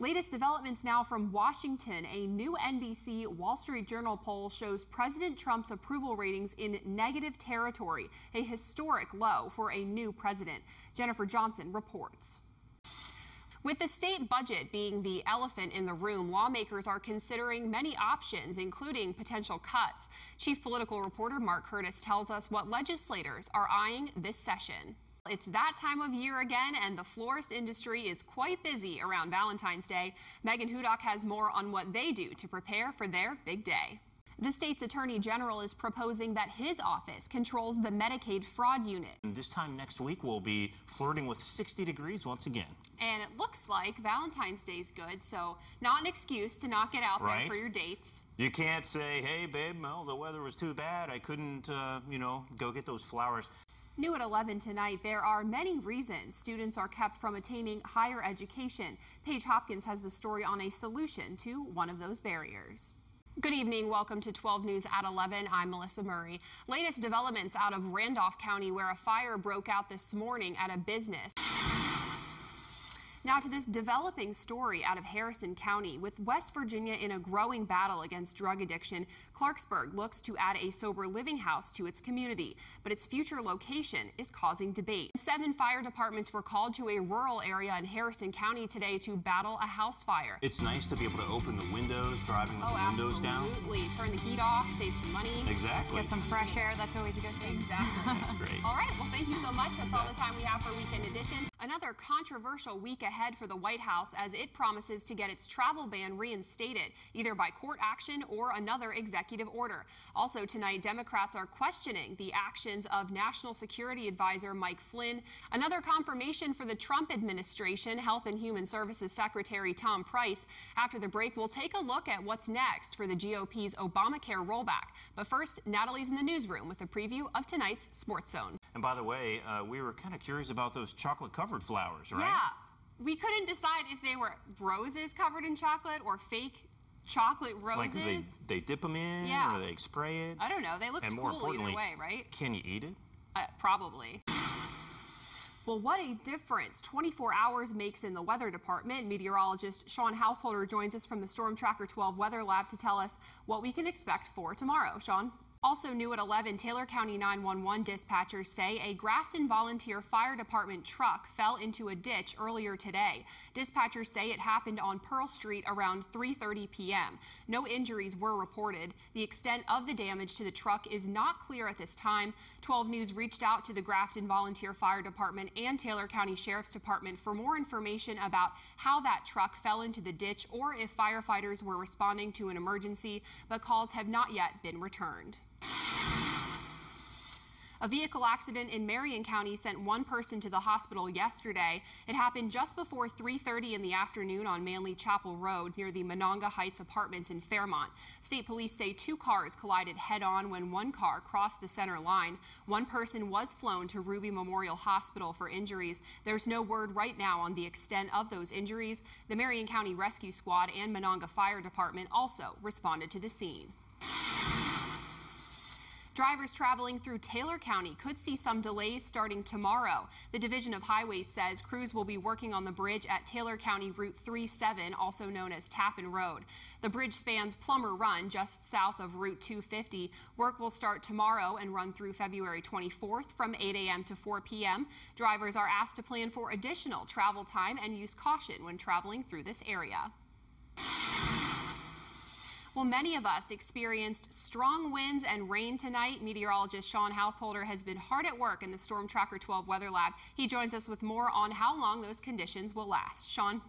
Latest developments now from Washington. A new NBC Wall Street Journal poll shows President Trump's approval ratings in negative territory, a historic low for a new president. Jennifer Johnson reports. With the state budget being the elephant in the room, lawmakers are considering many options, including potential cuts. Chief political reporter Mark Curtis tells us what legislators are eyeing this session. It's that time of year again, and the florist industry is quite busy around Valentine's Day. Megan Hudock has more on what they do to prepare for their big day. The state's attorney general is proposing that his office controls the Medicaid fraud unit. And this time next week, we'll be flirting with 60 degrees once again. And it looks like Valentine's Day's good, so not an excuse to not get out right? there for your dates. You can't say, hey, babe, well, the weather was too bad. I couldn't, uh, you know, go get those flowers. New at 11 tonight, there are many reasons students are kept from attaining higher education. Paige Hopkins has the story on a solution to one of those barriers. Good evening. Welcome to 12 News at 11. I'm Melissa Murray. Latest developments out of Randolph County where a fire broke out this morning at a business. Now to this developing story out of Harrison County. With West Virginia in a growing battle against drug addiction, Clarksburg looks to add a sober living house to its community, but its future location is causing debate. Seven fire departments were called to a rural area in Harrison County today to battle a house fire. It's nice to be able to open the windows, driving with oh, the windows down. absolutely. down. Turn the heat off, save some money. Exactly. Get some fresh air. That's always a good thing. Exactly. That's great. All right. Well, thank you so much. That's all the time we have for Weekend Edition. Another controversial week ahead for the White House as it promises to get its travel ban reinstated, either by court action or another executive order. Also tonight, Democrats are questioning the actions of National Security Advisor Mike Flynn. Another confirmation for the Trump administration, Health and Human Services Secretary Tom Price. After the break, we'll take a look at what's next for the GOP's Obamacare rollback. But first, Natalie's in the newsroom with a preview of tonight's Sports Zone. And by the way, uh, we were kind of curious about those chocolate covered flowers, right? Yeah. We couldn't decide if they were roses covered in chocolate or fake chocolate roses. Like they, they dip them in Yeah. or they spray it? I don't know. They more cool importantly, either way, right? Can you eat it? Uh, probably. Well, what a difference 24 hours makes in the weather department. Meteorologist Sean Householder joins us from the Storm Tracker 12 Weather Lab to tell us what we can expect for tomorrow. Sean? Also new at 11, Taylor County 911 dispatchers say a Grafton Volunteer Fire Department truck fell into a ditch earlier today. Dispatchers say it happened on Pearl Street around 3:30 p.m. No injuries were reported. The extent of the damage to the truck is not clear at this time. 12 News reached out to the Grafton Volunteer Fire Department and Taylor County Sheriff's Department for more information about how that truck fell into the ditch or if firefighters were responding to an emergency, but calls have not yet been returned. A vehicle accident in Marion County sent one person to the hospital yesterday. It happened just before 3:30 in the afternoon on Manley Chapel Road near the Monongah Heights apartments in Fairmont. State police say two cars collided head-on when one car crossed the center line. One person was flown to Ruby Memorial Hospital for injuries. There's no word right now on the extent of those injuries. The Marion County Rescue Squad and Monongah Fire Department also responded to the scene. Drivers traveling through Taylor County could see some delays starting tomorrow. The Division of Highways says crews will be working on the bridge at Taylor County Route 37, also known as Tappan Road. The bridge spans Plummer Run, just south of Route 250. Work will start tomorrow and run through February 24th from 8 a.m. to 4 p.m. Drivers are asked to plan for additional travel time and use caution when traveling through this area. Well, many of us experienced strong winds and rain tonight. Meteorologist Sean Householder has been hard at work in the Storm Tracker 12 Weather Lab. He joins us with more on how long those conditions will last. Sean?